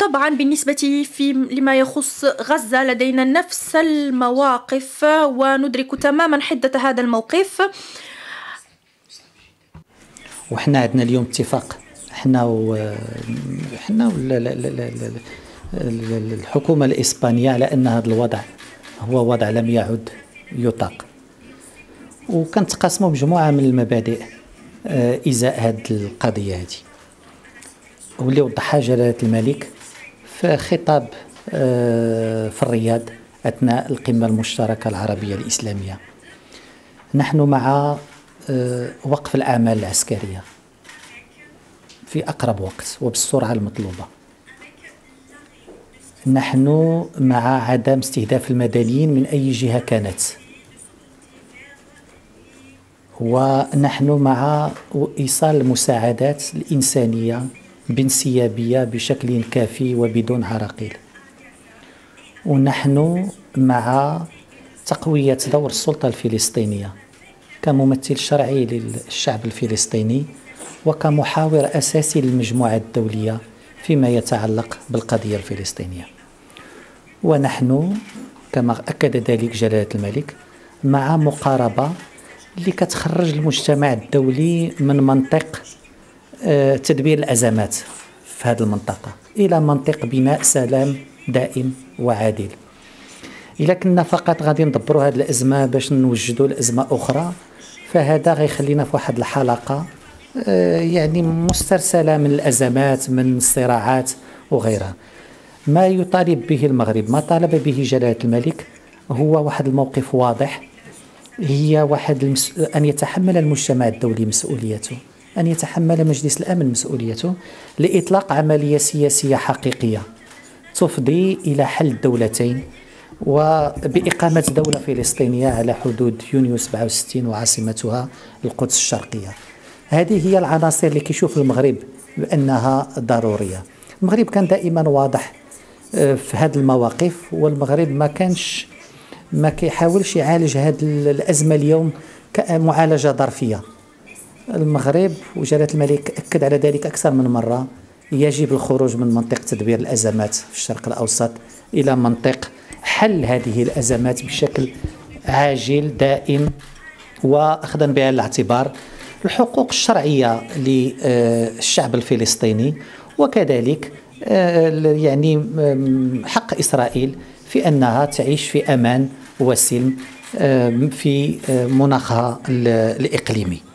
طبعا بالنسبة في لما يخص غزة لدينا نفس المواقف وندرك تماما حدة هذا الموقف. وحنا عندنا اليوم اتفاق. إحنا و إحنا و الحكومة الإسبانية على أن هذا الوضع هو وضع لم يعد يطاق. وكنتقاسموا مجموعه من المبادئ آه، إزاء هذه القضية هذه. واللي وضحها جلاله الملك في خطاب آه، في الرياض أثناء القمة المشتركة العربية الإسلامية. نحن مع آه، وقف الأعمال العسكرية في أقرب وقت وبالسرعة المطلوبة. نحن مع عدم استهداف المدنيين من أي جهة كانت. ونحن مع إيصال المساعدات الإنسانية بانسيابيه بشكل كافي وبدون عراقيل. ونحن مع تقوية دور السلطة الفلسطينية كممثل شرعي للشعب الفلسطيني وكمحاور أساسي للمجموعة الدولية فيما يتعلق بالقضية الفلسطينية. ونحن كما أكد ذلك جلالة الملك مع مقاربة اللي كتخرج المجتمع الدولي من منطق تدبير الأزمات في هذه المنطقة. إلى منطق بناء سلام دائم وعادل. الا كنا فقط غادي ندبروا هذه الأزمة باش نوجدوا الأزمة أخرى فهذا غيخلينا في واحد الحلقة آه، يعني مسترسلة من الأزمات من الصراعات وغيرها. ما يطالب به المغرب ما طالب به جلالة الملك هو واحد الموقف واضح. هي واحد المس... أن يتحمل المجتمع الدولي مسؤوليته. أن يتحمل مجلس الأمن مسؤوليته لإطلاق عملية سياسية حقيقية تفضي إلى حل الدولتين وبإقامة دولة فلسطينية على حدود يونيو 67 وعاصمتها القدس الشرقية. هذه هي العناصر اللي كيشوف المغرب بأنها ضرورية. المغرب كان دائما واضح آه، في هذه المواقف والمغرب ما كانش ما كيحاولش يعالج هذه الأزمة اليوم كمعالجة ظرفية. المغرب وجلاله الملك أكد على ذلك أكثر من مرة. يجب الخروج من منطق تدبير الأزمات في الشرق الأوسط إلى منطق حل هذه الأزمات بشكل عاجل دائم واخذا بعين الاعتبار الحقوق الشرعية للشعب الفلسطيني. وكذلك آه، يعني حق إسرائيل في أنها تعيش في أمان وسلم في مناخها الإقليمي.